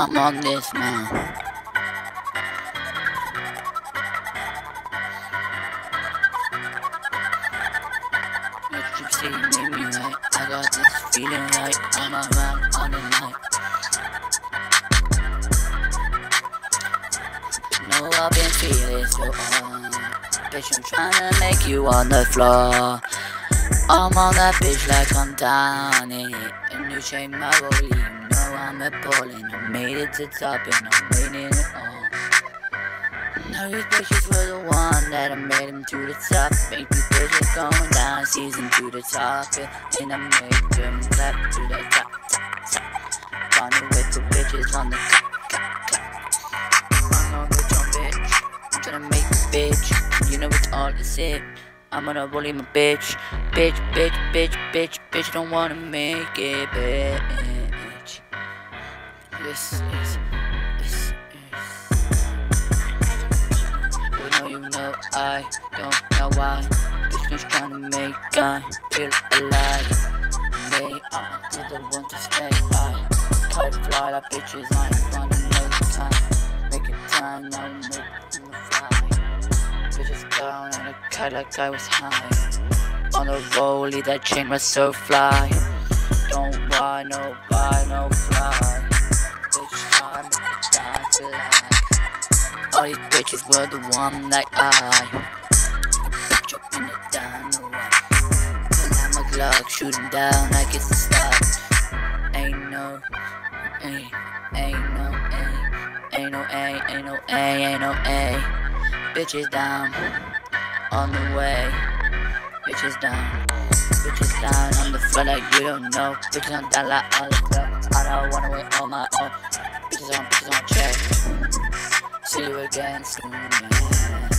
I'm on this man. What you see make me right. I got this feeling right. I'm around all the night. know I've been feeling so on. Bitch, I'm trying to make you on the floor. I'm on that bitch like I'm down in it. And you shake my rollie, you know I'm appalling. I made it to top and I'm waiting it all. Now these bitches were the one that I made them to the top. Make these bitches going down, season to the top. Yeah. And I make them clap to the top, top, top. Running with the bitches on the top. Bitch. I'm tryna make a bitch. You know it's all the same. I'm gonna bully my bitch. Bitch, bitch, bitch, bitch, bitch. Don't wanna make it, bitch. This is. This is. You know, you know, I don't know why. Bitch, just trying to make I feel alive. They are the one to stay. I can't fly like bitches. I ain't gonna no time. Make it time, now make it fly. Bitches down and like I was high. On the rollie, that chain was so fly. Don't buy, no buy, no fly. Bitch, to die to like. All these bitches were the one like I. Bitch, up in the dynamite. Pull out my Glock, shooting down like it's a stop. Ain't no, ain't, ain't no, ain't, ain't no A, ain't no A, ain't no A. Bitches down, on the way. Bitches down, bitches down on the floor like you don't know. Bitches on dollar all the. I don't wanna wait on my own. Bitches on, bitches on check. See you again soon.